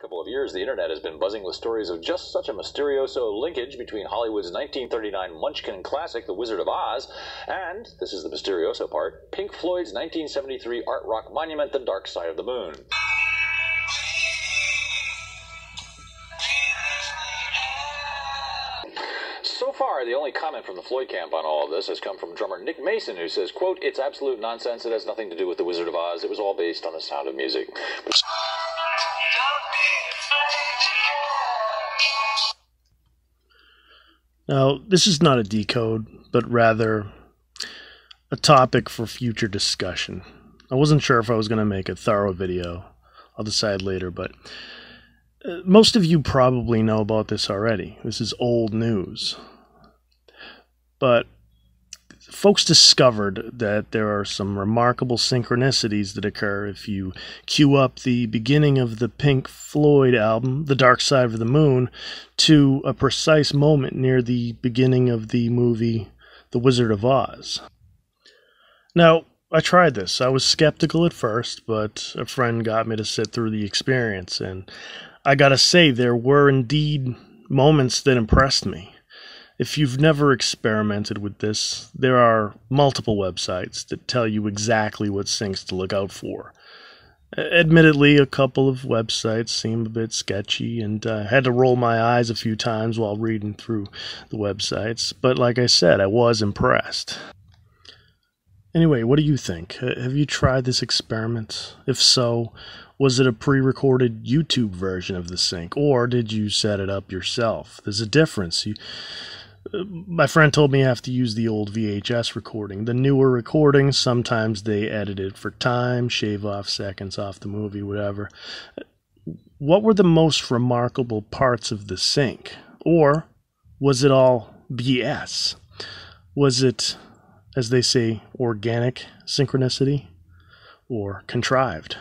couple of years, the internet has been buzzing with stories of just such a mysterioso linkage between Hollywood's 1939 Munchkin classic, The Wizard of Oz, and, this is the mysterioso part, Pink Floyd's 1973 art rock monument, The Dark Side of the Moon. So far, the only comment from the Floyd camp on all of this has come from drummer Nick Mason, who says, quote, It's absolute nonsense. It has nothing to do with The Wizard of Oz. It was all based on the sound of music. Now, this is not a decode, but rather a topic for future discussion. I wasn't sure if I was going to make a thorough video. I'll decide later, but uh, most of you probably know about this already. This is old news. But folks discovered that there are some remarkable synchronicities that occur if you cue up the beginning of the Pink Floyd album, The Dark Side of the Moon, to a precise moment near the beginning of the movie The Wizard of Oz. Now, I tried this. I was skeptical at first, but a friend got me to sit through the experience, and I gotta say, there were indeed moments that impressed me. If you've never experimented with this, there are multiple websites that tell you exactly what syncs to look out for. Admittedly, a couple of websites seem a bit sketchy, and I uh, had to roll my eyes a few times while reading through the websites, but like I said, I was impressed. Anyway, what do you think? Have you tried this experiment? If so, was it a pre recorded YouTube version of the sync, or did you set it up yourself? There's a difference. You, my friend told me I have to use the old VHS recording. The newer recordings, sometimes they edit it for time, shave off seconds off the movie, whatever. What were the most remarkable parts of the sync? Or was it all BS? Was it, as they say, organic synchronicity or contrived?